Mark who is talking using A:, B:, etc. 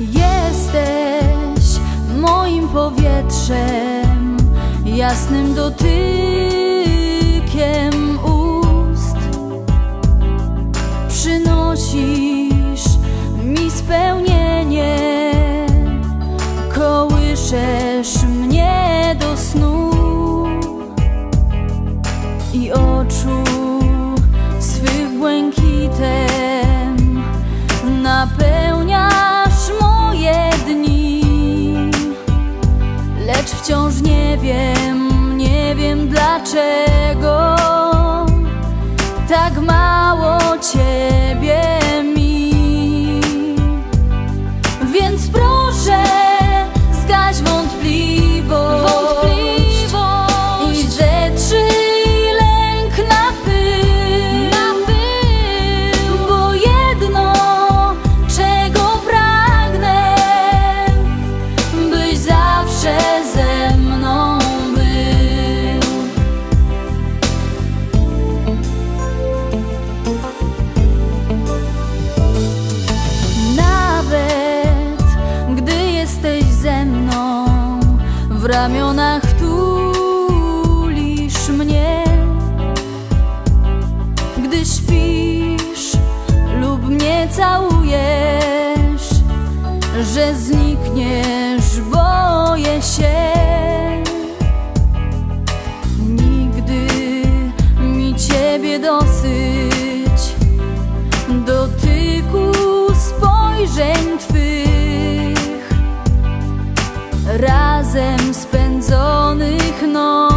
A: Jesteś moim powietrzem, jasnym dotykiem. dlaczego tak mało Cię w ramionach tulisz mnie. Gdy śpisz lub mnie całujesz Że znikniesz, boję się. razem spędzonych noc.